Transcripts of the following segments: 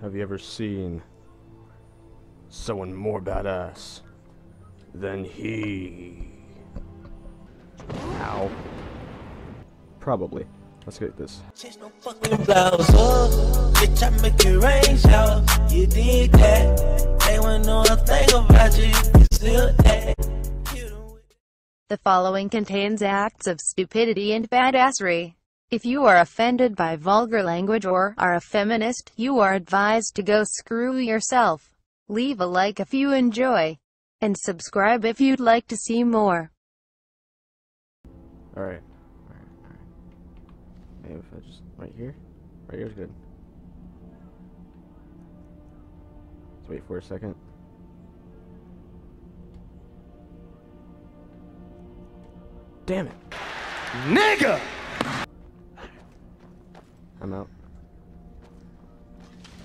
Have you ever seen someone more badass than he? Ow. Probably. Let's get this. Change no fucking blouse up. Bitch, I make it rain shower. You did that. They wanna know a thing about you. You still that. The following contains acts of stupidity and badassery. If you are offended by vulgar language or are a feminist, you are advised to go screw yourself. Leave a like if you enjoy. And subscribe if you'd like to see more. Alright. Alright, alright. Maybe if I just. Right here? Right here's good. Let's wait for a second. Damn it! Nigga! I'm out.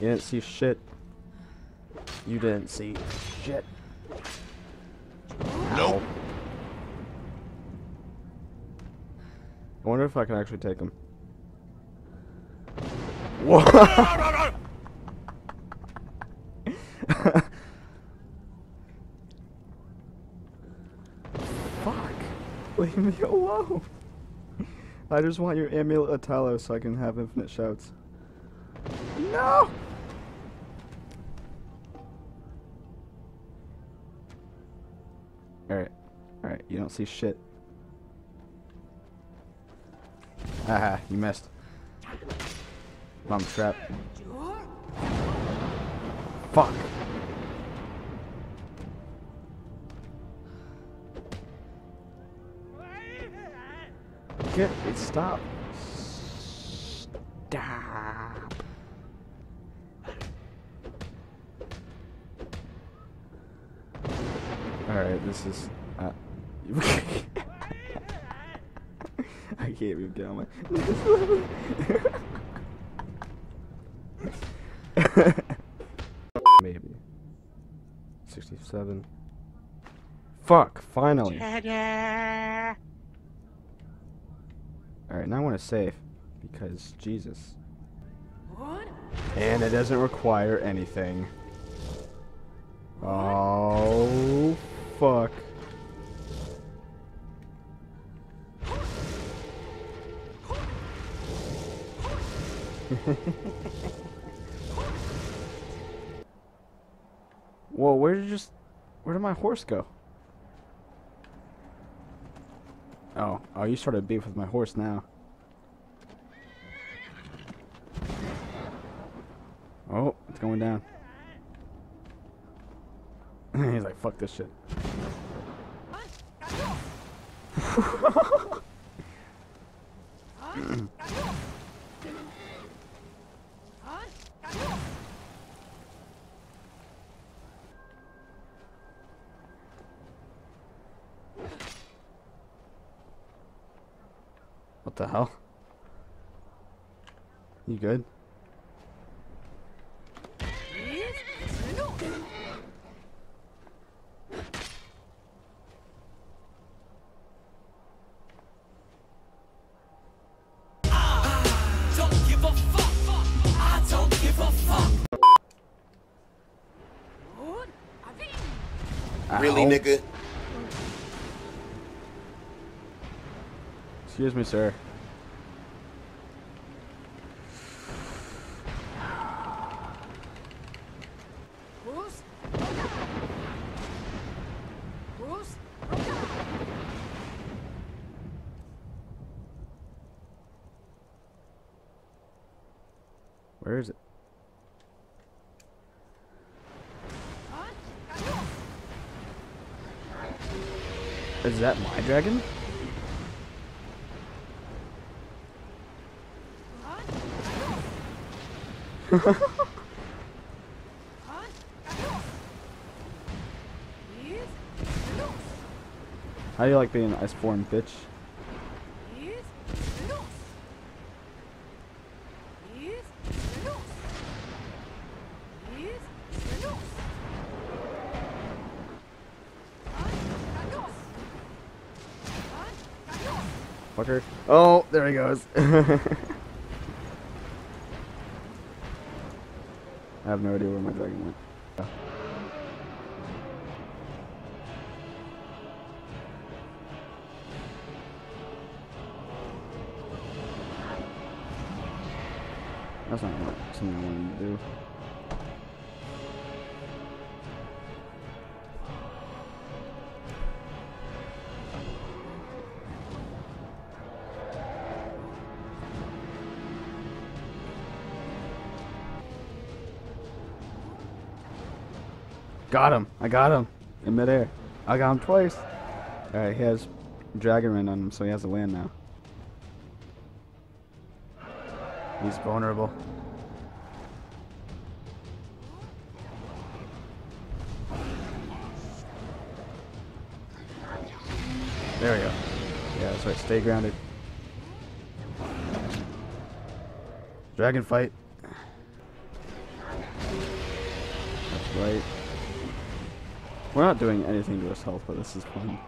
You didn't see shit. You didn't see shit. Nope. I wonder if I can actually take him. Whoa! Fuck! Leave me alone! I just want your amulet of Talos so I can have infinite shouts. No! Alright. Alright, you don't see shit. Haha, you missed. Bomb trap. Fuck. Get it. Stop. Stop. Alright, this is. Uh, I can't get on my. Maybe. 67. Fuck, finally. Alright, now I want to save. Because, Jesus. And it doesn't require anything. Oh, fuck. Whoa, where did just where did my horse go? Oh, oh, you started beef with my horse now. Oh, it's going down. He's like, fuck this shit. What the hell? You good? Don't give a fuck. I don't give a fuck. Really, Ow. nigga? Excuse me, sir. Where is it? Is that my dragon? How do you like being ice form bitch? Fucker. Oh, there he goes. I have no idea where my dragon went. That's not something I wanted to do. Got him. I got him. In midair. I got him twice. Alright, he has Dragon Rend on him, so he has to land now. He's vulnerable. There we go. Yeah, that's right. Stay grounded. Dragon fight. That's right. We're not doing anything to his health, but this is fun.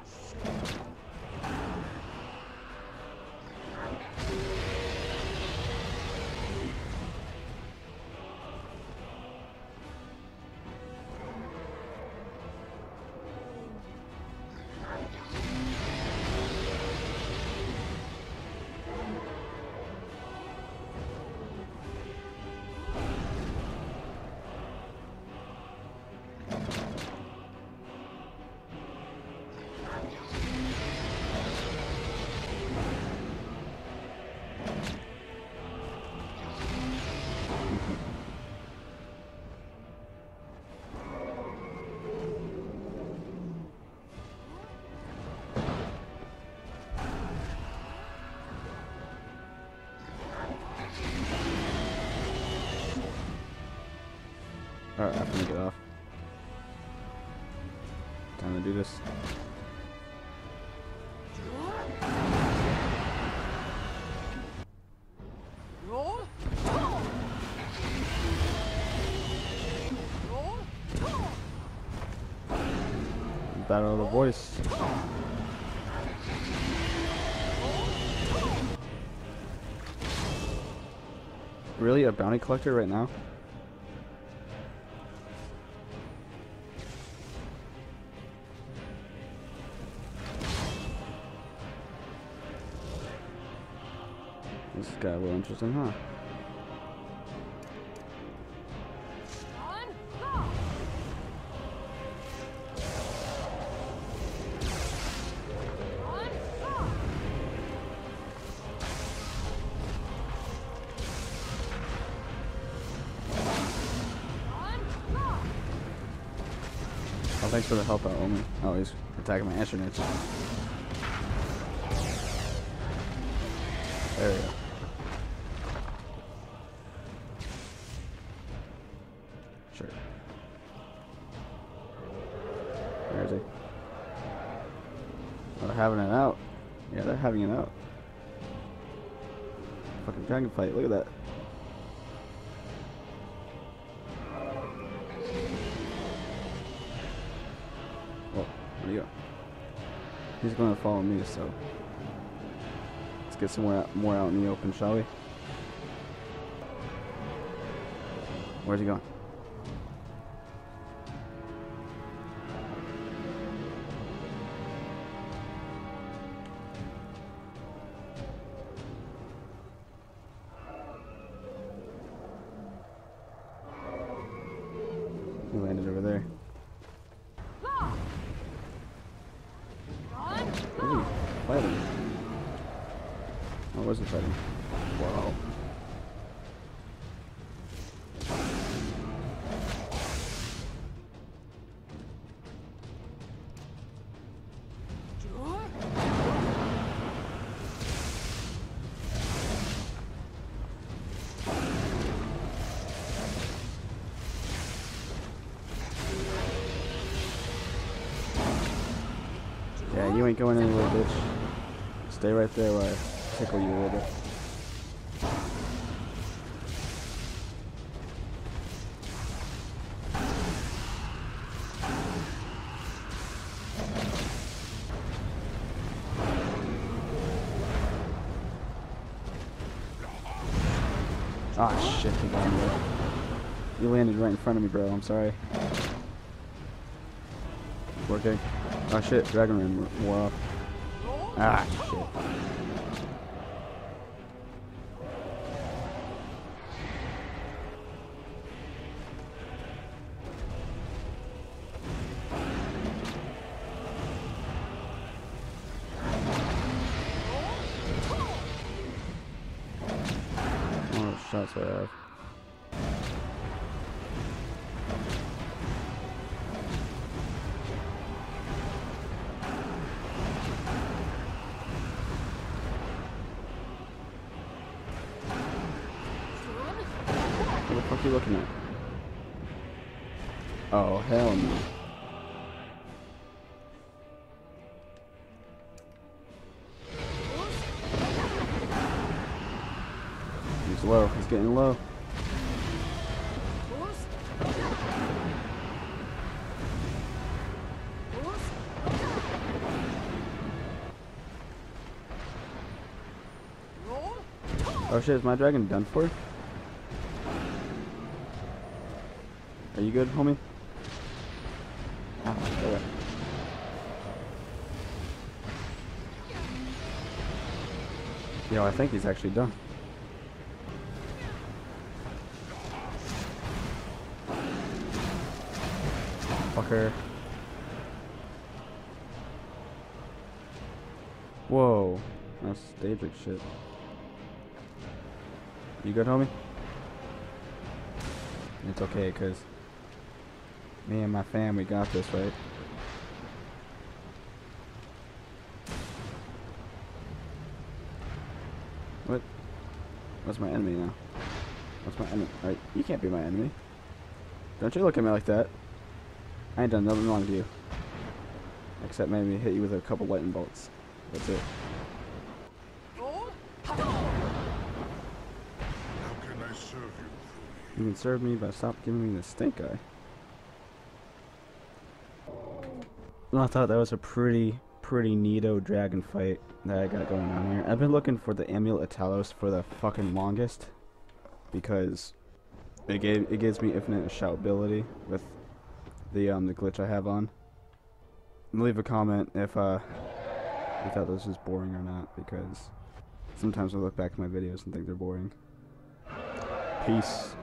I'm gonna get off. Time to do this. Battle of the voice. Really, a bounty collector right now? Got a interesting, huh? Oh, thanks for the help uh, out, Omen. Oh, he's attacking my astronauts. There we go. Having it out. Yeah, they're having it out. Fucking dragon fight, look at that. Oh, well, where'd he go? He's gonna follow me, so let's get somewhere out, more out in the open, shall we? Where's he going? He landed over there. He fighting? Oh, was he fighting? Wow. You ain't going anywhere, bitch. Stay right there while I tickle you a little bit. Ah, shit, he got me. You landed right in front of me, bro. I'm sorry. Working. Oh shit, Dragon Rend wore off. Ah, shit. Oh, shots I have. Fuck are you looking at? Oh, hell no. He's low. He's getting low. Oh shit, is my dragon done for? You good, homie? Ah, okay. Yo, I think he's actually done. Fucker. Whoa. That's Daedric shit. You good, homie? It's okay, cause me and my family got this, right? What? What's my enemy now? What's my enemy? Right, you can't be my enemy. Don't you look at me like that. I ain't done nothing wrong to you. Except maybe hit you with a couple lightning bolts. That's it. You can serve me by stop giving me the stink eye. Well, I thought that was a pretty, pretty neato dragon fight that I got going on here. I've been looking for the Amulet Talos for the fucking longest because it gave it gives me infinite shoutability with the um the glitch I have on. Leave a comment if uh you thought this was boring or not because sometimes I look back at my videos and think they're boring. Peace.